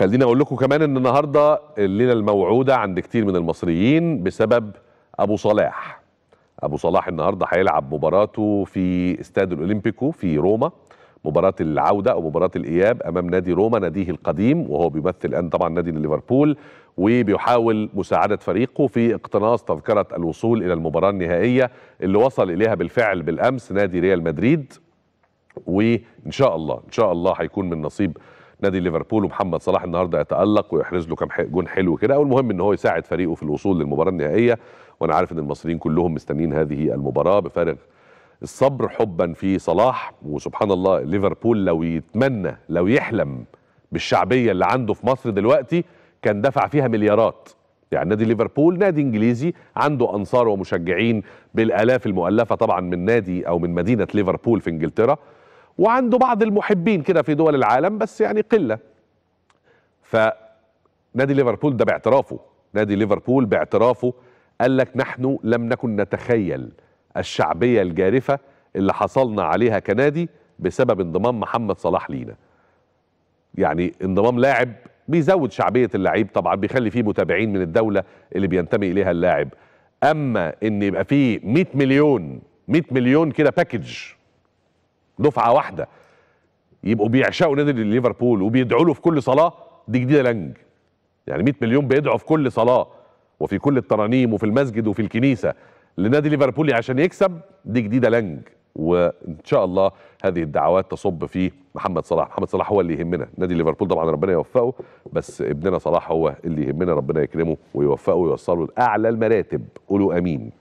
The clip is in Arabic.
خليني أقول لكم كمان إن النهارده الليلة الموعودة عند كتير من المصريين بسبب أبو صلاح. أبو صلاح النهارده هيلعب مباراته في استاد الأولمبيكو في روما. مباراة العودة أو مباراة الإياب أمام نادي روما ناديه القديم وهو بيمثل الآن طبعا نادي ليفربول وبيحاول مساعدة فريقه في اقتناص تذكرة الوصول إلى المباراة النهائية اللي وصل إليها بالفعل بالأمس نادي ريال مدريد. وإن شاء الله إن شاء الله هيكون من نصيب نادي ليفربول ومحمد صلاح النهارده يتألق ويحرز له كام جون حلو كده. والمهم إن هو يساعد فريقه في الوصول للمباراة النهائية وأنا عارف إن المصريين كلهم مستنيين هذه المباراة بفارغ الصبر حبا في صلاح. وسبحان الله ليفربول لو يتمنى لو يحلم بالشعبية اللي عنده في مصر دلوقتي كان دفع فيها مليارات. يعني نادي ليفربول نادي إنجليزي عنده أنصار ومشجعين بالآلاف المؤلفة طبعا من نادي أو من مدينة ليفربول في إنجلترا. وعنده بعض المحبين كده في دول العالم بس يعني قلة. فنادي ليفربول ده باعترافه. نادي ليفربول باعترافه قال لك نحن لم نكن نتخيل الشعبية الجارفة اللي حصلنا عليها كنادي بسبب انضمام محمد صلاح لينا. يعني انضمام لاعب بيزود شعبية اللعيب طبعا بيخلي فيه متابعين من الدولة اللي بينتمي إليها اللاعب. أما إن يبقى فيه 100 مليون 100 مليون كده package دفعة واحدة. يبقوا بيعشقوا نادي ليفربول وبيدعوا له في كل صلاة دي جديدة لنج. يعني 100 مليون بيدعوا في كل صلاة وفي كل الترانيم وفي المسجد وفي الكنيسة لنادي ليفربول عشان يكسب دي جديدة لنج. وإن شاء الله هذه الدعوات تصب في محمد صلاح. محمد صلاح هو اللي يهمنا. نادي ليفربول طبعا ربنا يوفقه بس ابننا صلاح هو اللي يهمنا ربنا يكرمه ويوفقه ويوصله لأعلى المراتب. قولوا آمين.